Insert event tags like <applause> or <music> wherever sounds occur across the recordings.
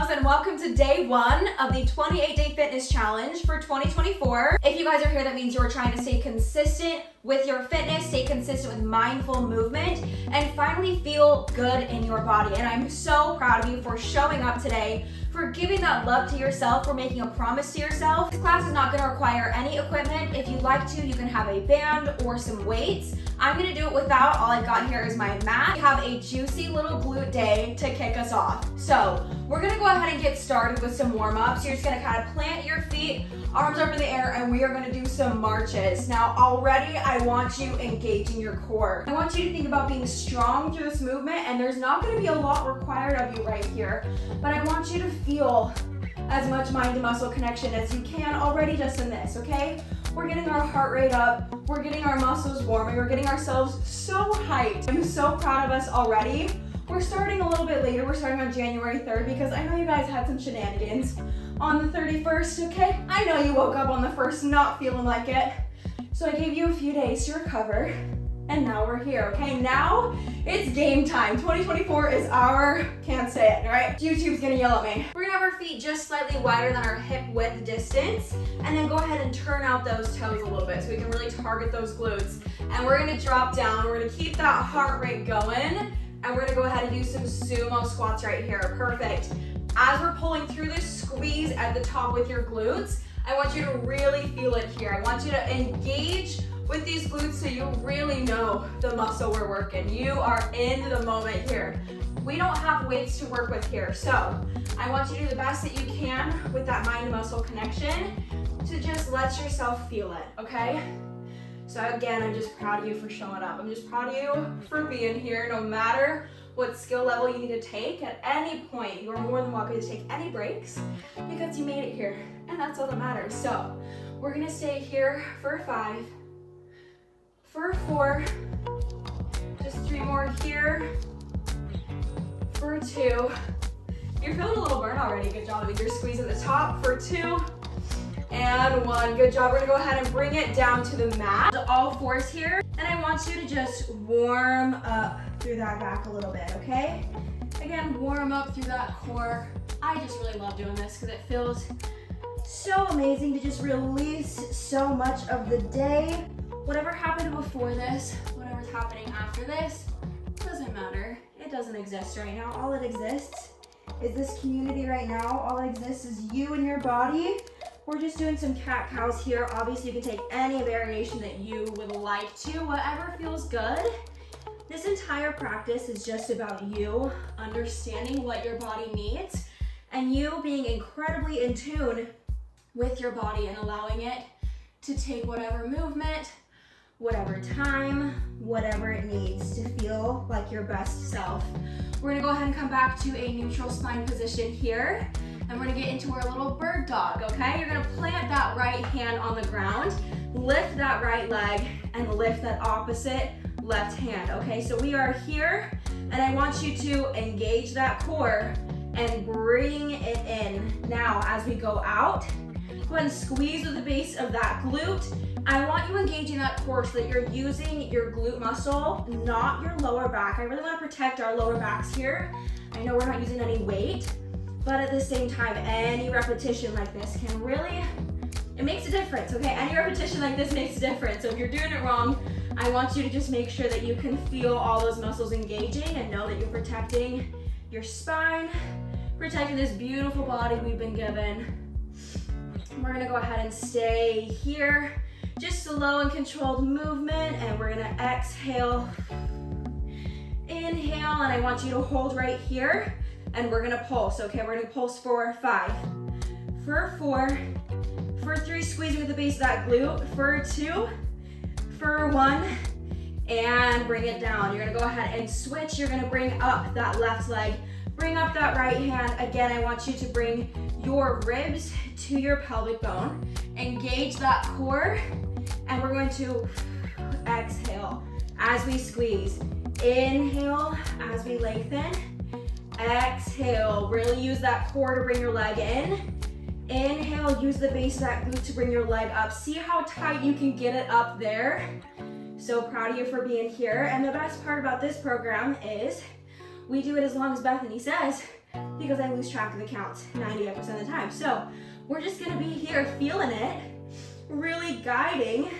loves, and welcome to day one of the 28 day fitness challenge for 2024. If you guys are here, that means you're trying to stay consistent with your fitness, stay consistent with mindful movement, and finally feel good in your body. And I'm so proud of you for showing up today for giving that love to yourself, for making a promise to yourself. This class is not gonna require any equipment. If you'd like to, you can have a band or some weights. I'm gonna do it without. All I've got here is my mat. We have a juicy little glute day to kick us off. So we're gonna go ahead and get started with some warm-ups. You're just gonna kind of plant your feet, arms up in the air, and we are gonna do some marches. Now already I want you engaging your core. I want you to think about being strong through this movement, and there's not gonna be a lot required of you right here, but I want you to feel as much mind to muscle connection as you can already just in this, okay? We're getting our heart rate up, we're getting our muscles warming, we're getting ourselves so hyped. I'm so proud of us already. We're starting a little bit later, we're starting on January 3rd because I know you guys had some shenanigans on the 31st, okay? I know you woke up on the 1st not feeling like it. So I gave you a few days to recover and now we're here, okay? Now it's game time. 2024 is our, can't say it, right? YouTube's gonna yell at me. We're gonna have our feet just slightly wider than our hip width distance, and then go ahead and turn out those toes a little bit so we can really target those glutes. And we're gonna drop down, we're gonna keep that heart rate going, and we're gonna go ahead and do some sumo squats right here, perfect. As we're pulling through this squeeze at the top with your glutes, I want you to really feel it here. I want you to engage with these glutes so you really know the muscle we're working. You are in the moment here. We don't have weights to work with here, so I want you to do the best that you can with that mind-muscle connection to just let yourself feel it, okay? So again, I'm just proud of you for showing up. I'm just proud of you for being here, no matter what skill level you need to take. At any point, you are more than welcome to take any breaks because you made it here, and that's all that matters. So we're gonna stay here for five, for four, just three more here, for two. You're feeling a little burn already, good job. You're squeezing the top for two, and one, good job. We're gonna go ahead and bring it down to the mat. All fours here, and I want you to just warm up through that back a little bit, okay? Again, warm up through that core. I just really love doing this because it feels so amazing to just release so much of the day whatever happened before this, whatever's happening after this, doesn't matter. It doesn't exist right now. All that exists is this community right now. All that exists is you and your body. We're just doing some cat cows here. Obviously, you can take any variation that you would like to, whatever feels good. This entire practice is just about you understanding what your body needs and you being incredibly in tune with your body and allowing it to take whatever movement, whatever time, whatever it needs to feel like your best self. We're gonna go ahead and come back to a neutral spine position here. And we're gonna get into our little bird dog, okay? You're gonna plant that right hand on the ground, lift that right leg, and lift that opposite left hand, okay? So we are here, and I want you to engage that core and bring it in. Now, as we go out, go ahead and squeeze with the base of that glute I want you engaging that core so that you're using your glute muscle, not your lower back. I really want to protect our lower backs here. I know we're not using any weight, but at the same time, any repetition like this can really, it makes a difference, okay? Any repetition like this makes a difference. So if you're doing it wrong, I want you to just make sure that you can feel all those muscles engaging and know that you're protecting your spine, protecting this beautiful body we've been given. We're gonna go ahead and stay here just slow and controlled movement and we're gonna exhale. Inhale and I want you to hold right here and we're gonna pulse, okay? We're gonna pulse for five, for four, for three, squeezing with the base of that glute, for two, for one, and bring it down. You're gonna go ahead and switch. You're gonna bring up that left leg, bring up that right hand. Again, I want you to bring your ribs to your pelvic bone. Engage that core and we're going to exhale as we squeeze. Inhale as we lengthen. Exhale, really use that core to bring your leg in. Inhale, use the base of that glute to bring your leg up. See how tight you can get it up there. So proud of you for being here. And the best part about this program is we do it as long as Bethany says because I lose track of the count 98% of the time. So we're just gonna be here feeling it, really guiding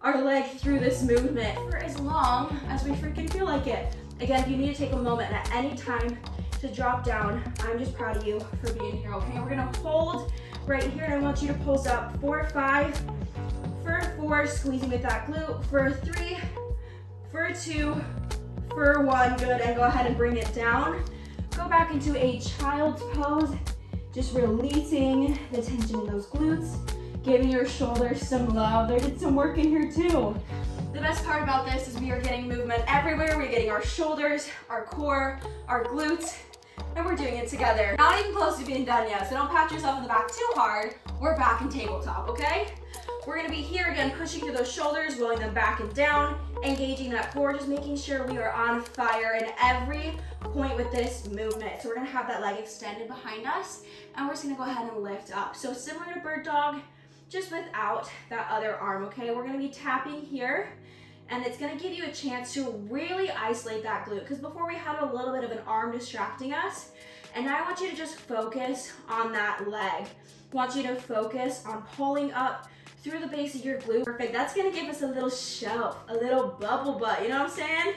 our leg through this movement for as long as we freaking feel like it. Again, if you need to take a moment at any time to drop down, I'm just proud of you for being here, okay? We're gonna hold right here and I want you to pulse up for five, for four, squeezing with that glute, for three, for two, for one, good, and go ahead and bring it down. Go back into a child's pose, just releasing the tension in those glutes, giving your shoulders some love. There did some work in here too. The best part about this is we are getting movement everywhere. We're getting our shoulders, our core, our glutes, and we're doing it together. Not even close to being done yet, so don't pat yourself in the back too hard. We're back in tabletop, okay? We're gonna be here again, pushing through those shoulders, rolling them back and down, engaging that core, just making sure we are on fire in every point with this movement. So we're gonna have that leg extended behind us, and we're just gonna go ahead and lift up. So similar to bird dog, just without that other arm, okay? We're gonna be tapping here, and it's gonna give you a chance to really isolate that glute, because before we had a little bit of an arm distracting us, and now I want you to just focus on that leg. I want you to focus on pulling up through the base of your glute. Perfect, that's gonna give us a little shelf, a little bubble butt, you know what I'm saying?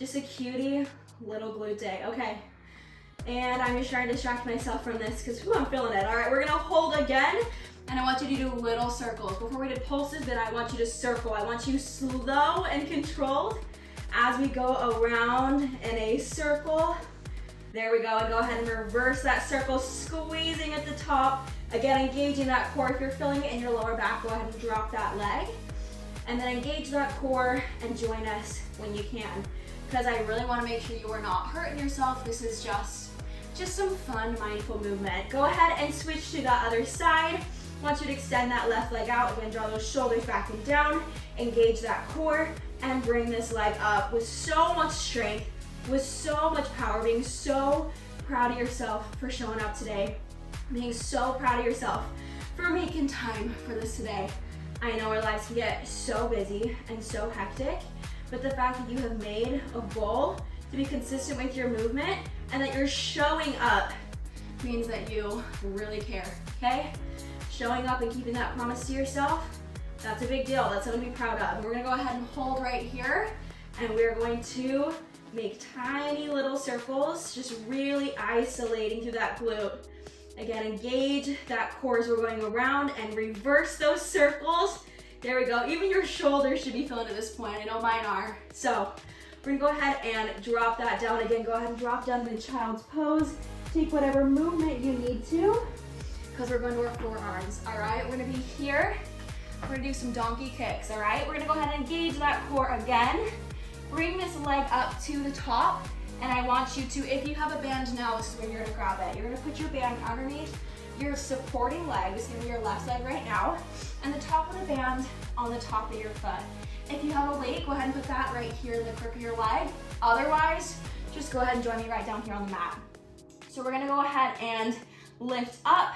Just a cutie little glute day, okay. And I'm just trying to distract myself from this because I'm feeling it. All right, we're gonna hold again. And I want you to do little circles. Before we did pulses, then I want you to circle. I want you slow and controlled as we go around in a circle. There we go, and go ahead and reverse that circle, squeezing at the top, Again, engaging that core. If you're feeling it in your lower back, go ahead and drop that leg. And then engage that core and join us when you can. Because I really wanna make sure you are not hurting yourself. This is just, just some fun, mindful movement. Go ahead and switch to the other side. Want you to extend that left leg out. Again, draw those shoulders back and down. Engage that core and bring this leg up with so much strength, with so much power, being so proud of yourself for showing up today being so proud of yourself for making time for this today. I know our lives can get so busy and so hectic, but the fact that you have made a goal to be consistent with your movement and that you're showing up means that you really care, okay? Showing up and keeping that promise to yourself, that's a big deal. That's something to be proud of. And we're gonna go ahead and hold right here and we're going to make tiny little circles, just really isolating through that glute. Again, engage that core as we're going around and reverse those circles. There we go. Even your shoulders should be feeling at this point. I know mine are. So we're gonna go ahead and drop that down. Again, go ahead and drop down in child's pose. Take whatever movement you need to because we're going to our forearms. All right, we're gonna be here. We're gonna do some donkey kicks, all right? We're gonna go ahead and engage that core again. Bring this leg up to the top and I want you to, if you have a band now, this is when you're gonna grab it. You're gonna put your band underneath your supporting leg, this is gonna be your left leg right now, and the top of the band on the top of your foot. If you have a weight, go ahead and put that right here in the crook of your leg. Otherwise, just go ahead and join me right down here on the mat. So we're gonna go ahead and lift up.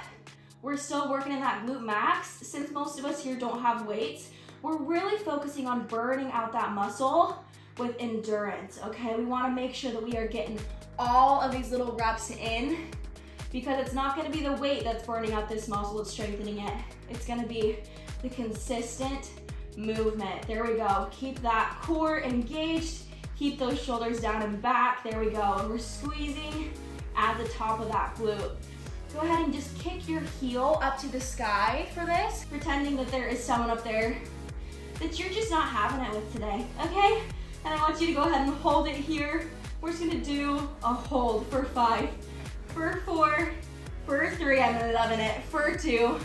We're still working in that glute max. Since most of us here don't have weights, we're really focusing on burning out that muscle with endurance, okay? We wanna make sure that we are getting all of these little reps in because it's not gonna be the weight that's burning out this muscle, it's strengthening it. It's gonna be the consistent movement. There we go. Keep that core engaged. Keep those shoulders down and back. There we go. And we're squeezing at the top of that glute. Go ahead and just kick your heel up to the sky for this, pretending that there is someone up there that you're just not having it with today, okay? And I want you to go ahead and hold it here. We're just gonna do a hold for five, for four, for three, I'm loving it, for two,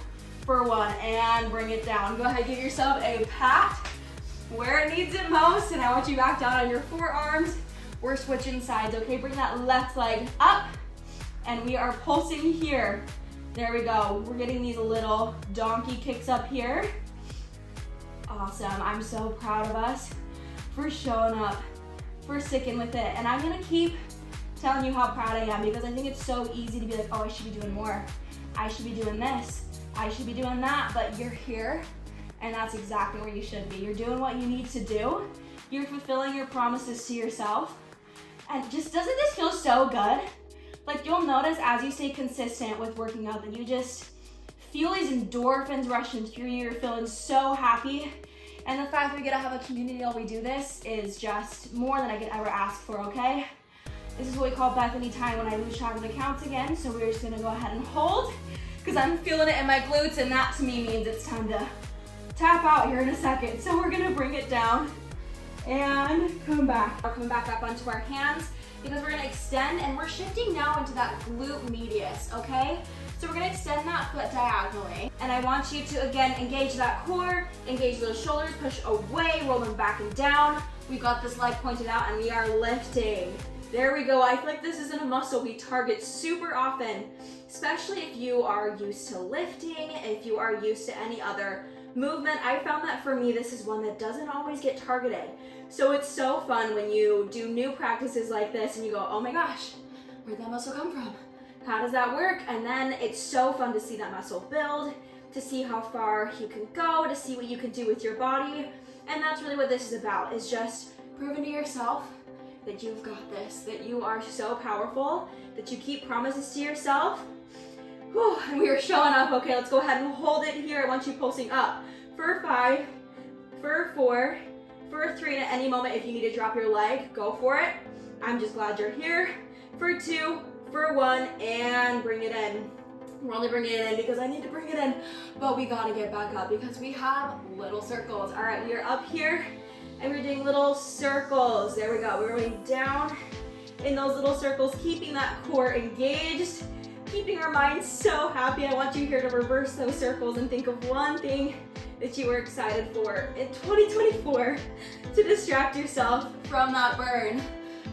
for one, and bring it down. Go ahead, give yourself a pat where it needs it most, and I want you back down on your forearms. We're switching sides, okay? Bring that left leg up, and we are pulsing here. There we go. We're getting these little donkey kicks up here. Awesome, I'm so proud of us for showing up, for sticking with it. And I'm gonna keep telling you how proud I am because I think it's so easy to be like, oh, I should be doing more. I should be doing this. I should be doing that, but you're here and that's exactly where you should be. You're doing what you need to do. You're fulfilling your promises to yourself. And just doesn't this feel so good? Like you'll notice as you stay consistent with working out that you just feel these endorphins rushing through you. You're feeling so happy. And the fact that we get to have a community while we do this is just more than I could ever ask for, okay? This is what we call Bethany time when I lose track of the counts again. So we're just gonna go ahead and hold because I'm feeling it in my glutes and that to me means it's time to tap out here in a second. So we're gonna bring it down and come back. We're coming back up onto our hands because we're gonna extend and we're shifting now into that glute medius, okay? So we're gonna extend that foot diagonally. And I want you to, again, engage that core, engage those shoulders, push away, rolling back and down. We got this leg pointed out and we are lifting. There we go. I feel like this isn't a muscle we target super often, especially if you are used to lifting, if you are used to any other movement. I found that for me, this is one that doesn't always get targeted. So it's so fun when you do new practices like this and you go, oh my gosh, where'd that muscle come from? How does that work? And then it's so fun to see that muscle build, to see how far you can go, to see what you can do with your body. And that's really what this is about, is just proving to yourself that you've got this, that you are so powerful, that you keep promises to yourself. Whew, and we are showing up. Okay, let's go ahead and hold it here. I want you pulsing up for five, for four, for three, at any moment if you need to drop your leg, go for it. I'm just glad you're here. For two, for one, and bring it in. We're only bringing it in because I need to bring it in, but we gotta get back up because we have little circles. All right, we are up here and we're doing little circles. There we go. We're going down in those little circles, keeping that core engaged, keeping our minds so happy. I want you here to reverse those circles and think of one thing that you were excited for in 2024 to distract yourself from that burn.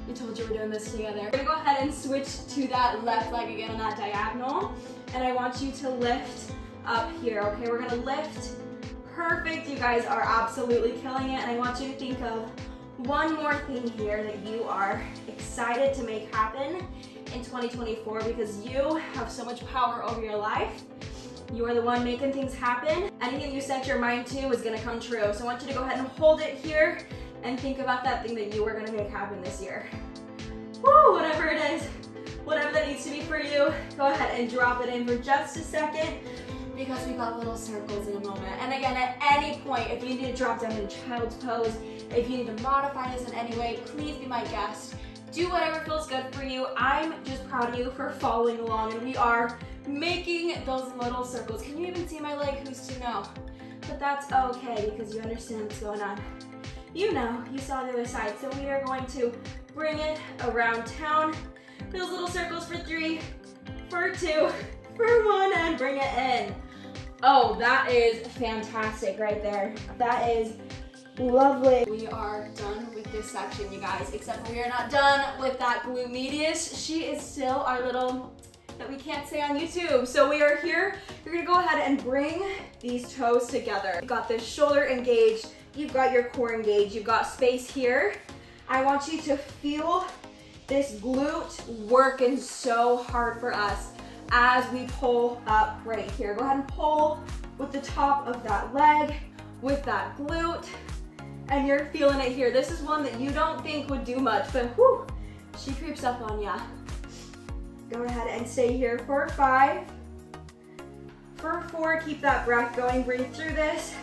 We told you we're doing this together. We're gonna go ahead and switch to that left leg again on that diagonal. And I want you to lift up here, okay? We're gonna lift perfect. You guys are absolutely killing it. And I want you to think of one more thing here that you are excited to make happen in 2024 because you have so much power over your life. You are the one making things happen. Anything you set your mind to is gonna come true. So I want you to go ahead and hold it here and think about that thing that you are gonna make happen this year. Woo, whatever it is, whatever that needs to be for you, go ahead and drop it in for just a second because we got little circles in a moment. And again, at any point, if you need to drop down in child's pose, if you need to modify this in any way, please be my guest. Do whatever feels good for you. I'm just proud of you for following along and we are making those little circles. Can you even see my leg? Who's to know? But that's okay because you understand what's going on. You know, you saw the other side. So we are going to bring it around town. Those little circles for three, for two, <laughs> for one, and bring it in. Oh, that is fantastic right there. That is lovely. We are done this section, you guys, except we are not done with that glute medius. She is still our little, that we can't say on YouTube. So we are here. You're gonna go ahead and bring these toes together. You've got this shoulder engaged. You've got your core engaged. You've got space here. I want you to feel this glute working so hard for us as we pull up right here. Go ahead and pull with the top of that leg, with that glute, and you're feeling it here. This is one that you don't think would do much, but whew, she creeps up on ya. Go ahead and stay here for five. For four, keep that breath going, breathe through this.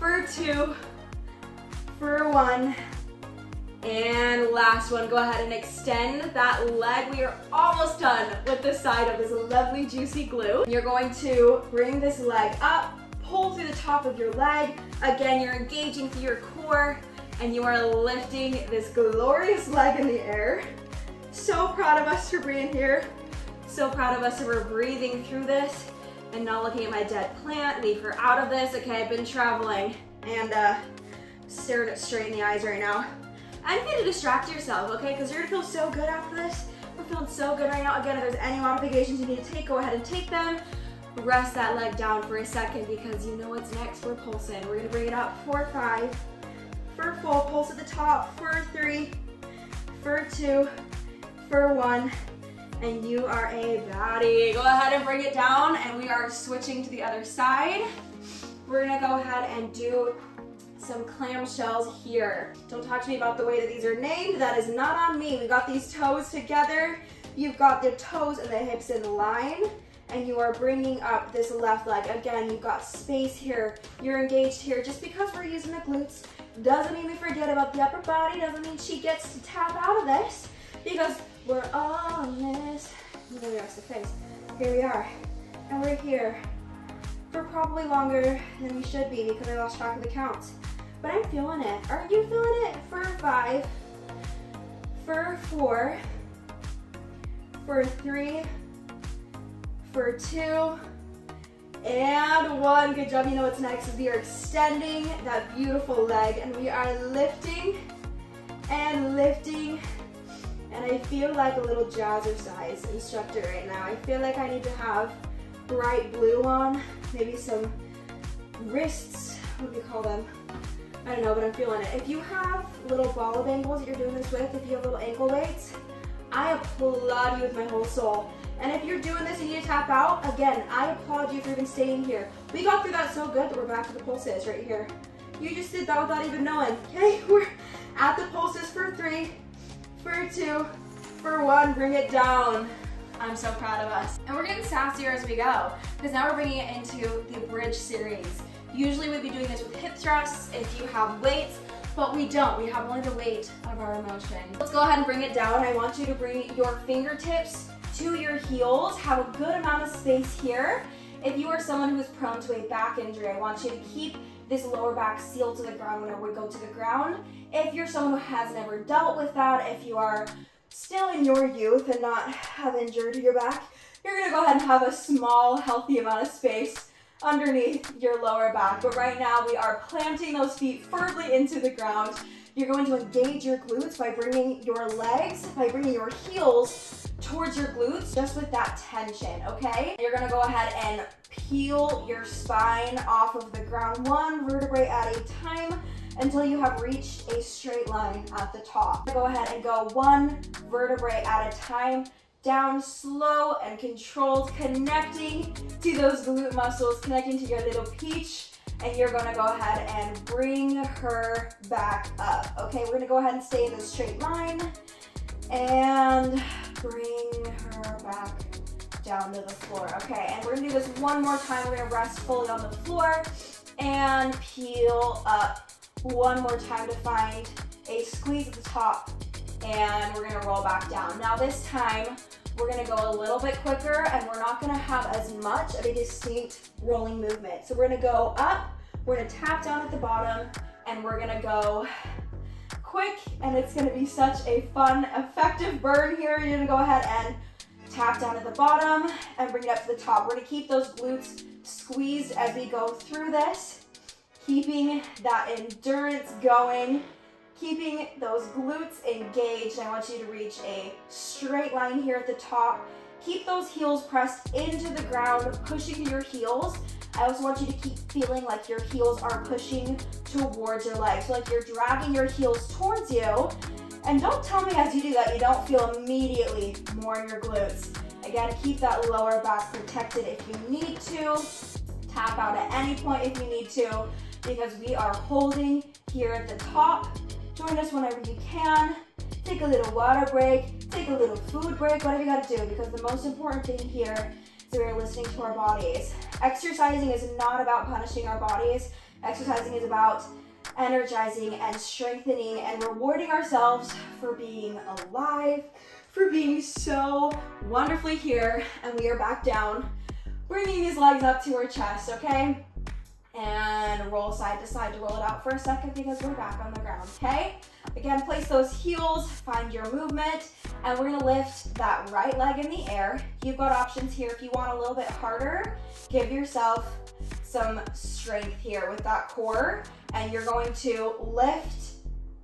For two, for one, and last one, go ahead and extend that leg. We are almost done with the side of this lovely juicy glute. You're going to bring this leg up, pull through the top of your leg. Again, you're engaging through your and you are lifting this glorious leg in the air. So proud of us for being here. So proud of us for breathing through this and not looking at my dead plant. Leave her out of this. Okay, I've been traveling and uh, staring it straight in the eyes right now. I'm to distract yourself, okay? Because you're gonna feel so good after this. We're feeling so good right now. Again, if there's any modifications you need to take, go ahead and take them. Rest that leg down for a second because you know what's next. We're pulsing. We're gonna bring it up four, five, for full pulse at the top, for three, for two, for one, and you are a baddie. Go ahead and bring it down and we are switching to the other side. We're gonna go ahead and do some clamshells here. Don't talk to me about the way that these are named. That is not on me. We got these toes together. You've got the toes and the hips in line and you are bringing up this left leg. Again, you've got space here. You're engaged here. Just because we're using the glutes doesn't mean we forget about the upper body. Doesn't mean she gets to tap out of this because we're on this. Face. Here we are. And we're here for probably longer than we should be because I lost track of the counts. But I'm feeling it. Are you feeling it? For five, for four, for three, for two, and one. Good job. You know what's next we are extending that beautiful leg and we are lifting and lifting. And I feel like a little jazzercise instructor right now. I feel like I need to have bright blue on, maybe some wrists, what do you call them? I don't know, but I'm feeling it. If you have little ball of ankles that you're doing this with, if you have little ankle weights, I applaud you with my whole soul. And if you're doing this and you tap out, again, I applaud you for even staying here. We got through that so good that we're back to the pulses right here. You just did that without even knowing. <laughs> Okay, we're at the pulses for three, for two, for one, bring it down. I'm so proud of us. And we're getting sassier as we go, because now we're bringing it into the bridge series. Usually we'd be doing this with hip thrusts if you have weights, but we don't. We have only the weight of our emotion. Let's go ahead and bring it down. I want you to bring your fingertips to your heels. Have a good amount of space here. If you are someone who is prone to a back injury, I want you to keep this lower back sealed to the ground whenever we go to the ground. If you're someone who has never dealt with that, if you are still in your youth and not have injured your back, you're gonna go ahead and have a small, healthy amount of space underneath your lower back. But right now we are planting those feet firmly into the ground. You're going to engage your glutes by bringing your legs, by bringing your heels towards your glutes, just with that tension, okay? You're gonna go ahead and peel your spine off of the ground one vertebrae at a time until you have reached a straight line at the top. Go ahead and go one vertebrae at a time, down slow and controlled, connecting to those glute muscles, connecting to your little peach, and you're gonna go ahead and bring her back up. Okay, we're gonna go ahead and stay in this straight line, and bring her back down to the floor. Okay, and we're gonna do this one more time. We're gonna rest fully on the floor, and peel up one more time to find a squeeze at the top and we're gonna roll back down. Now this time, we're gonna go a little bit quicker and we're not gonna have as much of a distinct rolling movement. So we're gonna go up, we're gonna tap down at the bottom, and we're gonna go quick, and it's gonna be such a fun, effective burn here. You're gonna go ahead and tap down at the bottom and bring it up to the top. We're gonna keep those glutes squeezed as we go through this keeping that endurance going, keeping those glutes engaged. I want you to reach a straight line here at the top. Keep those heels pressed into the ground, pushing your heels. I also want you to keep feeling like your heels are pushing towards your legs, like you're dragging your heels towards you. And don't tell me as you do that you don't feel immediately more in your glutes. Again, keep that lower back protected if you need to. Tap out at any point if you need to because we are holding here at the top. Join us whenever you can. Take a little water break, take a little food break, whatever you gotta do, because the most important thing here is we're listening to our bodies. Exercising is not about punishing our bodies. Exercising is about energizing and strengthening and rewarding ourselves for being alive, for being so wonderfully here. And we are back down, bringing these legs up to our chest, okay? And roll side to side to roll it out for a second because we're back on the ground, okay? Again, place those heels, find your movement, and we're gonna lift that right leg in the air. You've got options here. If you want a little bit harder, give yourself some strength here with that core, and you're going to lift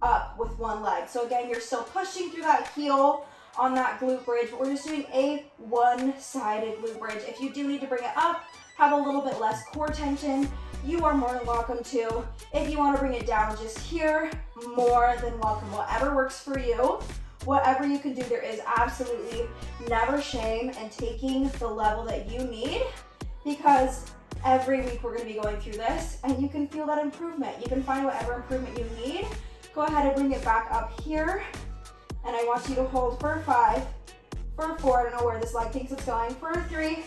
up with one leg. So again, you're still pushing through that heel on that glute bridge, but we're just doing a one-sided glute bridge. If you do need to bring it up, have a little bit less core tension, you are more than welcome to. If you want to bring it down just here, more than welcome. Whatever works for you, whatever you can do, there is absolutely never shame in taking the level that you need because every week we're going to be going through this and you can feel that improvement. You can find whatever improvement you need. Go ahead and bring it back up here. And I want you to hold for five, for four, I don't know where this leg thinks it's going, for three,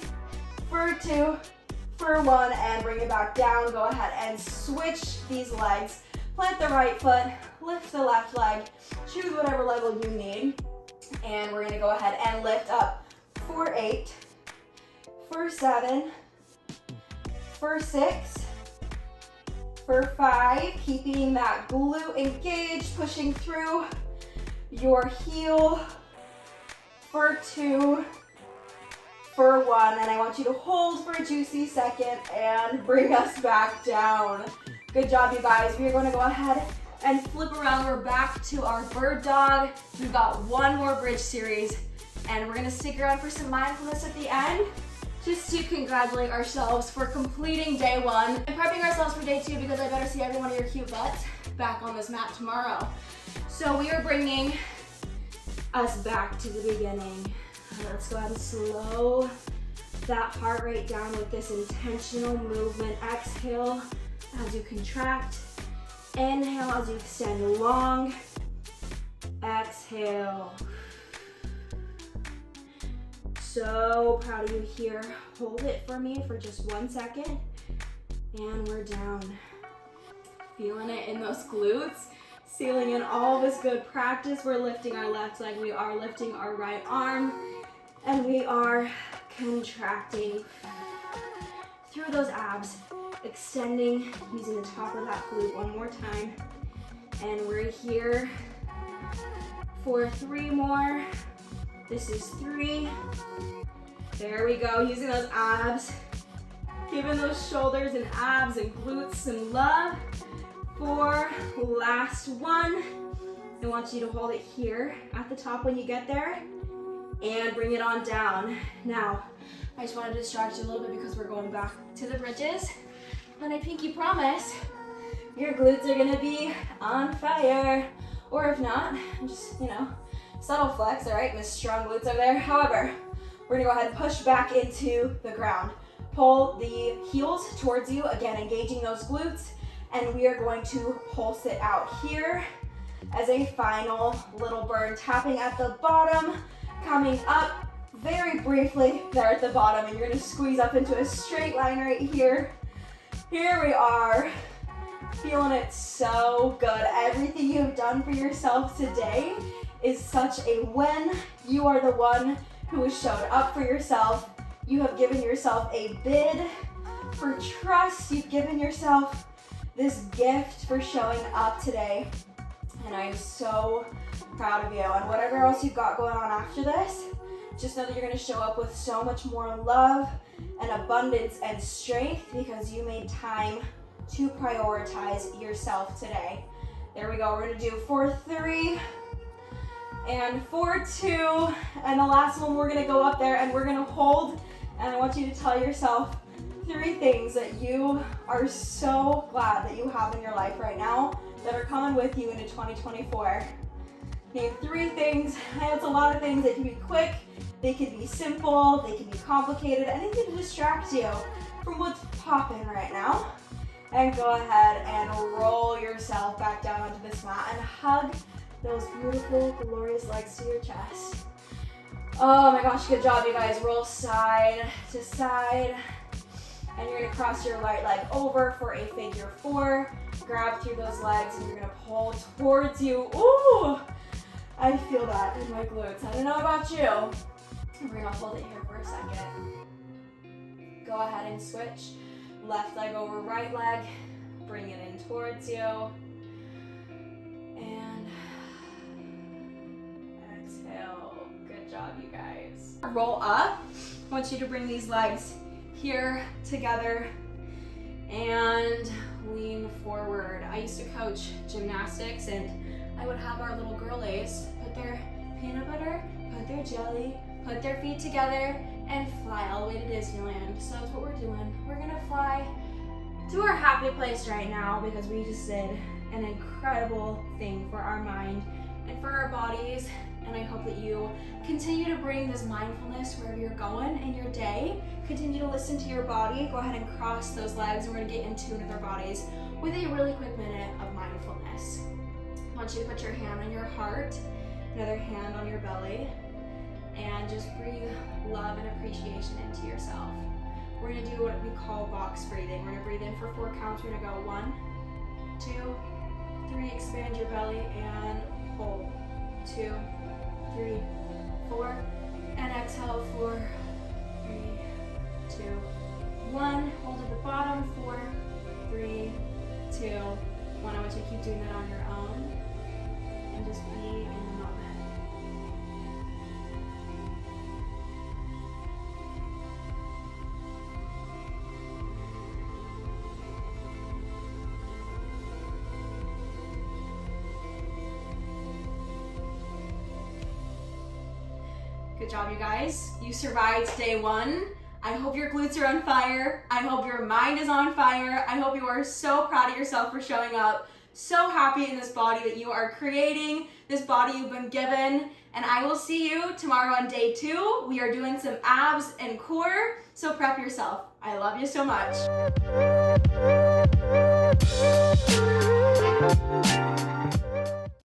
for two, for one, and bring it back down. Go ahead and switch these legs. Plant the right foot, lift the left leg, choose whatever level you need. And we're gonna go ahead and lift up for eight, for seven, for six, for five, keeping that glute engaged, pushing through your heel, for two, for one, and I want you to hold for a juicy second and bring us back down. Good job, you guys. We are going to go ahead and flip around. We're back to our bird dog. We've got one more bridge series, and we're gonna stick around for some mindfulness at the end, just to congratulate ourselves for completing day one and prepping ourselves for day two because I better see every one of your cute butts back on this mat tomorrow. So we are bringing us back to the beginning. Let's go ahead and slow that heart rate down with this intentional movement. Exhale as you contract. Inhale as you extend long. Exhale. So proud of you here. Hold it for me for just one second. And we're down. Feeling it in those glutes. Sealing in all this good practice. We're lifting our left leg. We are lifting our right arm. And we are contracting through those abs extending using the top of that glute one more time. And we're here for three more. This is three. There we go, using those abs. Giving those shoulders and abs and glutes some love. For last one. I want you to hold it here at the top when you get there and bring it on down. Now, I just wanted to distract you a little bit because we're going back to the bridges. And I pinky promise, your glutes are gonna be on fire. Or if not, just, you know, subtle flex, all right? Miss strong glutes over there. However, we're gonna go ahead and push back into the ground. Pull the heels towards you, again, engaging those glutes, and we are going to pulse it out here as a final little burn, tapping at the bottom, coming up very briefly there at the bottom, and you're gonna squeeze up into a straight line right here. Here we are. Feeling it so good. Everything you've done for yourself today is such a win. You are the one who has showed up for yourself. You have given yourself a bid for trust. You've given yourself this gift for showing up today. And I am so proud of you. And whatever else you've got going on after this, just know that you're gonna show up with so much more love and abundance and strength because you made time to prioritize yourself today. There we go. We're gonna do four, three, and four, two, and the last one we're gonna go up there and we're gonna hold. And I want you to tell yourself three things that you are so glad that you have in your life right now that are coming with you into 2024. Name three things. I it's a lot of things. They can be quick, they can be simple, they can be complicated, anything to distract you from what's popping right now. And go ahead and roll yourself back down onto this mat and hug those beautiful, glorious legs to your chest. Oh my gosh, good job, you guys. Roll side to side. And you're gonna cross your right leg over for a figure four. Grab through those legs and you're gonna pull towards you. Ooh! I feel that in my glutes. I don't know about you. We're gonna hold it here for a second. Go ahead and switch. Left leg over right leg. Bring it in towards you. And exhale. Good job, you guys. Roll up. I want you to bring these legs here together and lean forward. I used to coach gymnastics and I would have our little girlies put their peanut butter, put their jelly, put their feet together, and fly all the way to Disneyland. So that's what we're doing. We're gonna fly to our happy place right now because we just did an incredible thing for our mind and for our bodies. And I hope that you continue to bring this mindfulness wherever you're going in your day. Continue to listen to your body. Go ahead and cross those legs. We're gonna get in tune with our bodies with a really quick minute of mindfulness. I want you to put your hand on your heart, another hand on your belly. and just breathe love and appreciation into yourself. We're gonna do what we call box breathing. We're gonna breathe in for four counts. We're gonna go one, two, three, expand your belly and hold. Two, three, four, and exhale, four, three, two, one. Hold at the bottom, four, three, two, one. I want you to keep doing that on your own and just be in the moment. Good job, you guys. You survived day one. I hope your glutes are on fire. I hope your mind is on fire. I hope you are so proud of yourself for showing up. So happy in this body that you are creating, this body you've been given. And I will see you tomorrow on day two. We are doing some abs and core, so prep yourself. I love you so much.